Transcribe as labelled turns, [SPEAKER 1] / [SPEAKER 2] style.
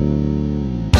[SPEAKER 1] Música